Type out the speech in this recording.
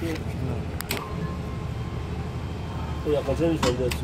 对呀、啊，反正是分得出。